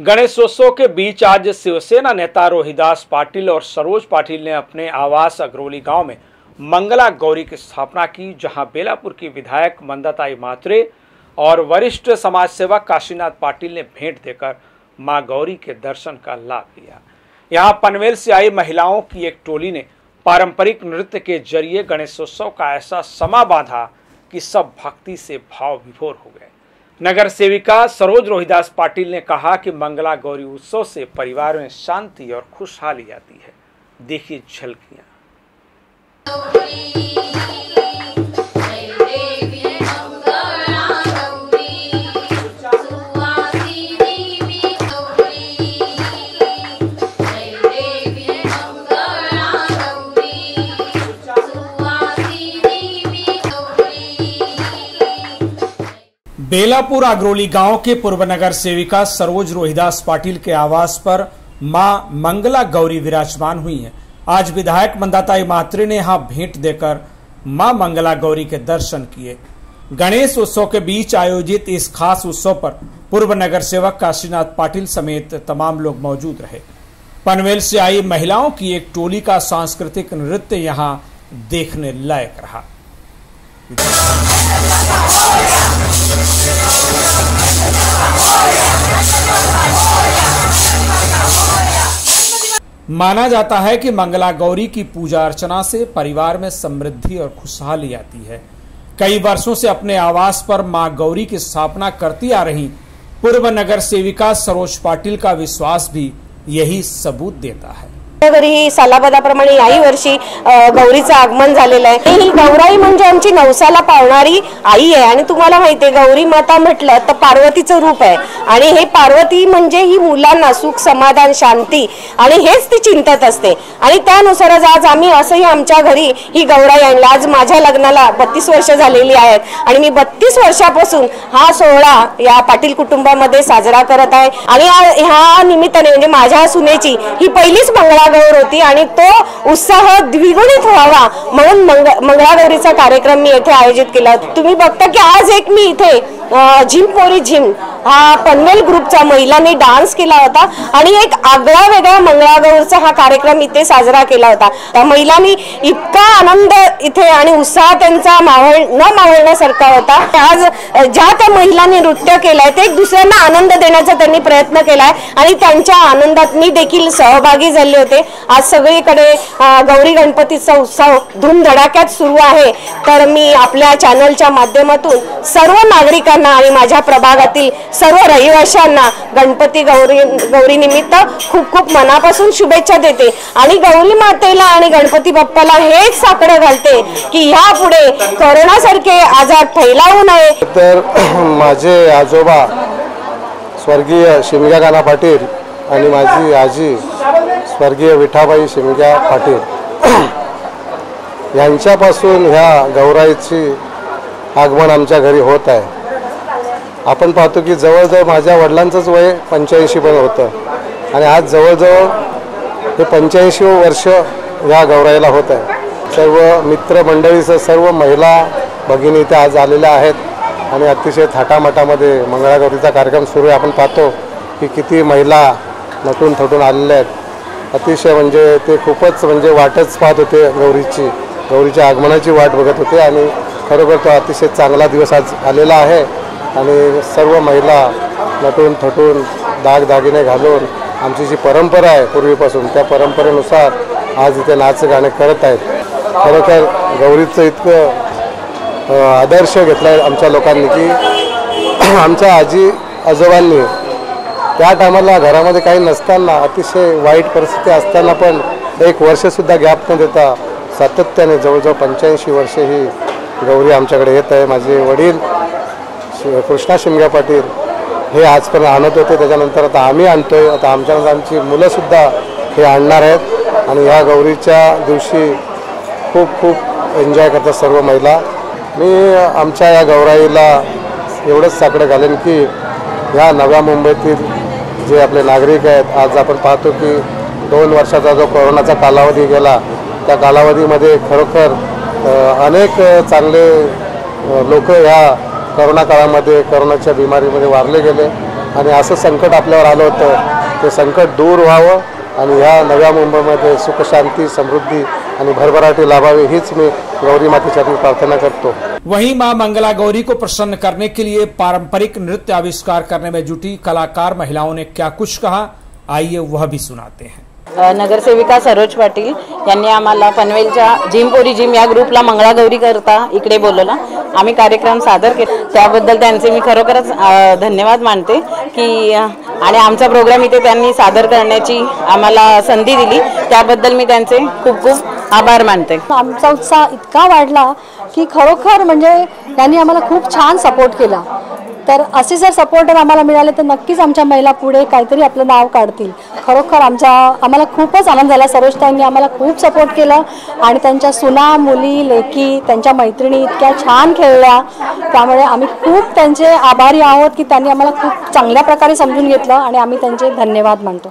गणेशोत्सव के beach आज शिवसेना नेता रोहिदास पाटिल और सरोज पाटिल ने अपने आवास अग्रोली गाँव में मंगला गौरी की स्थापना की, जहाँ बेलापुर की विधायक मंदाताई मात्रे और वरिष्ठ समाज सेवक काशीनाथ पाटिल ने भेंट देकर माँ गौरी के दर्शन का लाभ लिया। यहाँ पनवेल से आई महिलाओं की एक टोली ने पारंपरिक नृत्य के ज़रिए गणेशोत्सव का ऐसा समा बांधा कि सब भक्ति से भाव विभोर हो गए। नगर सेविका सरोज रोहिदास पाटिल ने कहा कि मंगला गौरी उत्सव से परिवार में शांति और खुशहाली आती है। देखिए झलकियां। बेलापुर आग्रोली गाँव के पूर्व नगर सेविका सरोज रोहिदास पाटिल के आवास पर माँ मंगला गौरी विराजमान हुई हैं। आज विधायक मंदाताई मात्रे ने यहाँ भेंट देकर माँ मंगला गौरी के दर्शन किए। गणेश उत्सव के बीच आयोजित इस खास उत्सव पर पूर्व नगर सेवक काशीनाथ पाटिल समेत तमाम लोग मौजूद रहे। पनवेल से आई महिलाओं की एक टोली का सांस्कृतिक नृत्य यहाँ देखने लायक रहा। माना जाता है कि मंगला गौरी की पूजा अर्चना से परिवार में समृद्धि और खुशहाली आती है। कई वर्षों से अपने आवास पर माँ गौरी की स्थापना करती आ रही, पूर्व नगर सेविका सरोज पाटिल का विश्वास भी यही सबूत देता है। घरी सालाबादाप्रमाणे याही वर्षी गौरीचं आगमन झालेलं आहे. ही गौराई म्हणजे आमची नवसाला पावणारी आई आहे. आणि तुम्हाला माहितीये गौरी माता म्हटलं तर पार्वतीचं रूप आहे. आणि हे पार्वती म्हणजे ही मुलांना सुख समाधान शांती आणि हेच ती चिंतत असते. आणि त्यानुसारच आज आम्ही असंही आमच्या घरी ही गौराई आणला. आज माझ्या लग्नाला बत्तीस वर्ष झालेली आहेत. आणि मी बत्तीस वर्षापासून हा सोहळा या पाटील कुटुंबामध्ये साजरा करत आहे. आणि ह्या निमित्ताने म्हणजे माझ्या सुनेची ही पहिलीच मंगळागौर होती आणि तो उत्साह द्विगुणित व्हावा म्हणून मंगळागौरीचा कार्यक्रम मी येथे आयोजित केला. तुम्ही बघता की आज एक मी इथे झिम पोरी झिम हा पनवेल ग्रुपचा महिलांनी डान्स केला होता आणि एक आगळा वेगळा मंगळागौरचा हा कार्यक्रम इथे साजरा केला होता. त्या महिलांनी इतका आनंद इथे आणि उत्साह त्यांचा मावळ न मावळण्यासारखा होता. आज ज्या त्या महिलांनी नृत्य केलंय ते एक दुसऱ्यांना आनंद देण्याचा त्यांनी प्रयत्न केलाय आणि त्यांच्या आनंदात मी देखील सहभागी झाले होते. आज सगळीकडे गौरी गणपतीचा उत्सव धूमधडाक्यात सुरू आहे. तर मी आपल्या चॅनलच्या माध्यमातून सर्व नागरिकांना आणि माझ्या प्रभागातील सर्व रहिवाशांना गणपती गौरी गौरी निमित्त खूप खूप मनापासून शुभेच्छा देते. आणि गौरी मातेला आणि गणपती बाप्पाला हेच साकडं घालते की ह्यापुढे कोरोनासारखे आजार फैलावू नये. तर माझे आजोबा स्वर्गीय शिमग्या काना पाटील आणि माझी आजी स्वर्गीय विठाबाई शिमग्या पाटील यांच्यापासून ह्या गौराईची आगमन आमच्या घरी होत आहे. आपण पाहतो की जवळजवळ माझ्या वडिलांचंच वय पंच्याऐंशी पण होतं. आणि आज जवळजवळ हे पंच्याऐंशी वर्ष ह्या गौराईला होत आहे. सर्व मित्रमंडळीचं सर्व महिला भगिनी इथे आज आलेल्या आहेत. आणि अतिशय थाटामाटामध्ये मंगळागौरीचा कार्यक्रम सुरू आहे. आपण पाहतो की किती महिला नटून थटून आलेल्या आहेत. अतिशय म्हणजे ते खूपच म्हणजे वाटच पाहत होते गौरीची गौरीच्या आगमनाची वाट बघत होते. आणि खरोखर तो अतिशय चांगला दिवस आज आलेला आहे. आणि सर्व महिला नटून थटून दागदागिने घालून आमची जी परंपरा आहे पूर्वीपासून त्या परंपरेनुसार आज इथे नाच गाणे करत आहेत. खरोखर गौरीचं इतकं आदर्श घेतला आहे आमच्या लोकांनी की आमच्या आजी आजोबांनी त्या टायमाला घरामध्ये काही नसताना अतिशय वाईट परिस्थिती असताना पण एक वर्षसुद्धा गॅप न देता सातत्याने जवळजवळ पंच्याऐंशी वर्षे ही गौरी आमच्याकडे येत आहे. माझे वडील शि- कृष्णा शिमग्या पाटील हे आजपर्यंत आणत होते. त्याच्यानंतर आता आम्ही आणतोय. आता आमच्यानंतर आमची मुलंसुद्धा हे आणणार आहेत. आणि ह्या गौरीच्या दिवशी खूप खूप एन्जॉय करतात सर्व महिला. मी आमच्या या गौराईला एवढंच साकडं घालेन की ह्या नव्या मुंबईतील जे आपले नागरिक आहेत आज आपण पाहतो की दोन वर्षाचा जो कोरोनाचा कालावधी गेला त्या कालावधीमध्ये खरोखर अनेक चांगले लोक ह्या करोना काळामध्ये, करोनाच्या बिमारीमध्ये वारले गेले. संकट आपल्यावर आलं होतं. ते संकट दूर व्हावं आणि ह्या नव्या मुंबईमध्ये सुखशांती समृद्धी आणि भरभराटी लाभावी हीच मी गौरी मातेच्या प्रार्थना करतो. वहीं माँ मंगला गौरी को प्रसन्न करने के लिए पारंपरिक नृत्य आविष्कार करने में जुटी कलाकार महिलाओं ने क्या कुछ कहा, आइए वह भी सुनाते हैं। नगरसेविका सरोज पाटील यांनी आम्हाला पनवेलच्या जिम पोरी जिम या ग्रुपला मंगळागौरी करता इकडे बोलवलं. आम्ही कार्यक्रम सादर केला. त्याबद्दल त्यांचे मी खरोखरच धन्यवाद मानते की आणि आमचा प्रोग्राम इथे त्यांनी सादर करण्याची आम्हाला संधी दिली. त्याबद्दल मी त्यांचे खूप खूप आभार मानते. आमचा उत्साह इतका वाढला की खरोखर म्हणजे त्यांनी आम्हाला खूप छान सपोर्ट केला. तर असे जर सपोर्टर आम्हाला मिळाले तर नक्कीच आमच्या महिला पुढे काहीतरी आपलं नाव काढतील. खरोखर आमचा आम्हाला खूपच आनंद झाला. सरोजताईंनी आम्हाला खूप सपोर्ट केला. आणि त्यांच्या सुना मुली लेकी त्यांच्या मैत्रिणी इतक्या छान खेळल्या. त्यामुळे आम्ही खूप त्यांचे आभारी आहोत की त्यांनी आम्हाला खूप चांगल्या प्रकारे समजून घेतलं. आणि आम्ही त्यांचे धन्यवाद मानतो.